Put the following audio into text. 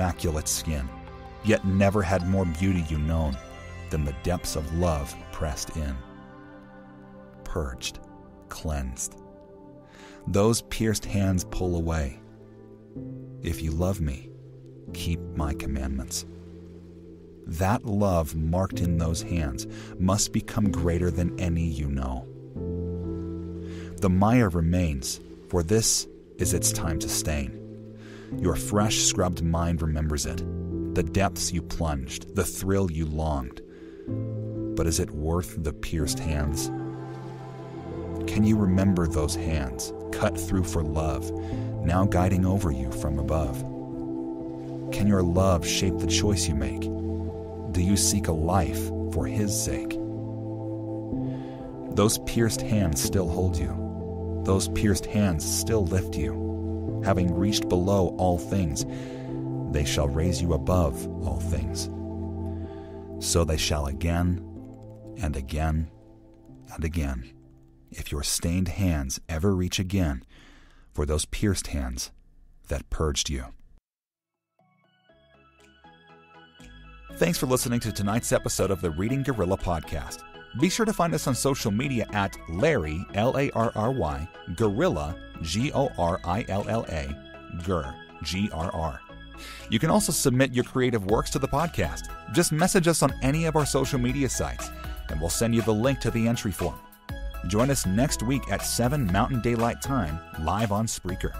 immaculate skin, yet never had more beauty you known than the depths of love pressed in. Purged, cleansed. Those pierced hands pull away. If you love me, keep my commandments. That love marked in those hands must become greater than any you know. The mire remains, for this is its time to stain. Your fresh scrubbed mind remembers it, the depths you plunged, the thrill you longed. But is it worth the pierced hands? Can you remember those hands, cut through for love, now guiding over you from above? Can your love shape the choice you make? Do you seek a life for His sake? Those pierced hands still hold you. Those pierced hands still lift you. Having reached below all things, they shall raise you above all things. So they shall again and again and again, if your stained hands ever reach again for those pierced hands that purged you. Thanks for listening to tonight's episode of the Reading Gorilla podcast. Be sure to find us on social media at Larry, L A R R Y, Gorilla, G O R I L L A, G R R. You can also submit your creative works to the podcast. Just message us on any of our social media sites, and we'll send you the link to the entry form. Join us next week at 7 Mountain Daylight Time, live on Spreaker.